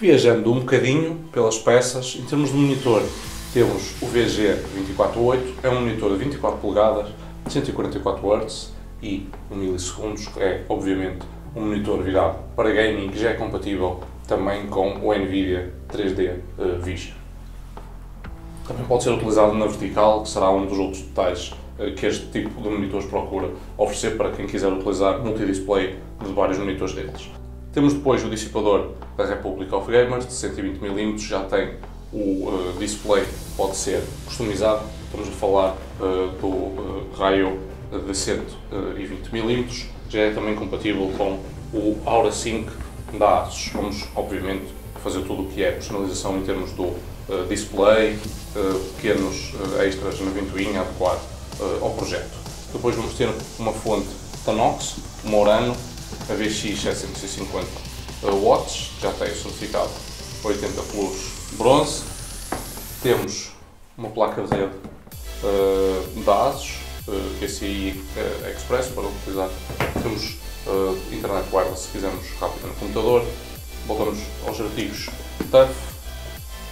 Viajando um bocadinho pelas peças, em termos de monitor, temos o VG248, é um monitor de 24 polegadas, 144 Hz e 1 milissegundos, é obviamente um monitor virado para gaming que já é compatível também com o NVIDIA 3D uh, eh, Vision. Também pode ser utilizado na vertical, que será um dos outros detalhes uh, que este tipo de monitores procura oferecer para quem quiser utilizar multidisplay de vários monitores deles. Temos depois o dissipador da Republic of Gamers de 120mm, já tem o uh, display, pode ser customizado, estamos a falar uh, do uh, raio de 120mm, já é também compatível com o Aura Sync da ASUS. Vamos, obviamente, fazer tudo o que é personalização em termos do display, pequenos extras na ventoinha, adequar ao projeto. Depois vamos ter uma fonte Tanox, uma Orano, a VX 750 watts, já tem o certificado 80 Plus bronze. Temos uma placa de rede uh, da ASUS, uh, PCI uh, Express para utilizar. Temos uh, internet wireless se quisermos rápido no computador. Voltamos aos artigos TUF.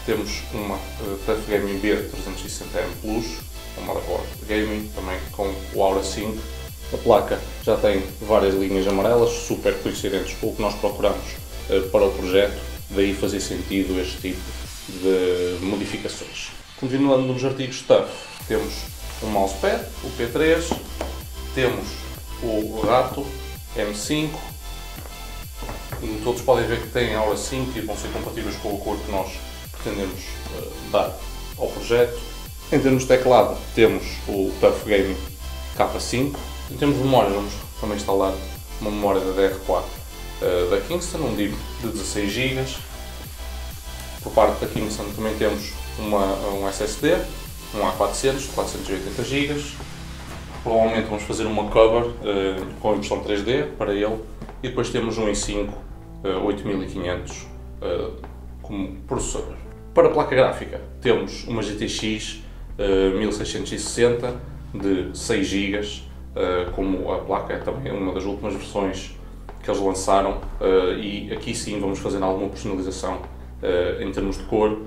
Temos uma uh, TUF Gaming B360M Plus, uma motherboard gaming, também com o Aura 5 a placa já tem várias linhas amarelas, super coincidentes com o que nós procuramos uh, para o projeto, daí fazer sentido este tipo de modificações. Continuando nos artigos TUF, temos um mousepad, o P3, temos o Rato M5, todos podem ver que têm Aura 5 e vão ser compatíveis com o cor que nós pretendemos uh, dar ao projeto. Em termos de teclado, temos o TUF Game K5, em termos de memória, vamos também instalar uma memória da DR4 uh, da Kingston, um DIMM de 16 GB. Por parte da Kingston também temos uma, um SSD, um A400 de 480 GB. Provavelmente vamos fazer uma cover uh, com impressão 3D para ele. E depois temos um i5 uh, 8500 como processador. Para a placa gráfica temos uma GTX 1660 de 6 GB eh, como a placa é também uma das últimas versões que eles lançaram uh, e aqui sim vamos fazer alguma personalização uh, em termos de cor,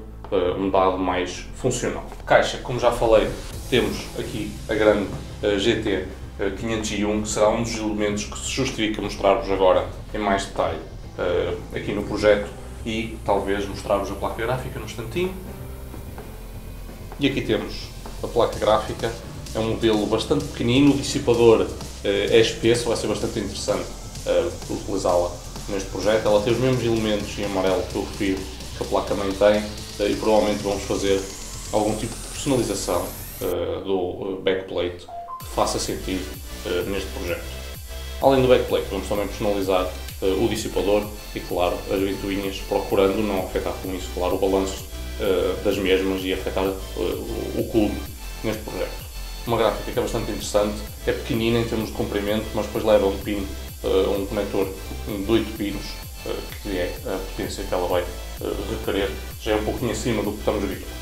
um dado mais funcional. Caixa, como já falei, temos aqui a grande GT 501, que será um dos elementos que se justifica mostrar-vos agora em mais detalhe aqui no projeto e talvez mostrar-vos a placa gráfica no instantinho. E aqui temos a placa gráfica é um modelo bastante pequenino, o dissipador é espesso, vai ser bastante interessante uh, utilizá-la neste projeto. Ela tem os mesmos elementos em amarelo que eu refiro que a placa mãe tem uh, e provavelmente vamos fazer algum tipo de personalização do backplate que faça sentido neste projeto. Além do backplate, vamos também personalizar o dissipador e, claro, as ventoinhas, procurando não afetar com isso, claro, o balanço das mesmas e afetar o cubo neste projeto uma gráfica que é bastante interessante, é pequenina em termos de comprimento, mas depois leva um pino, uh, um conector de 8 pinos, uh, que é a potência que ela vai uh, requerer, já é um pouquinho acima do que estamos habituados.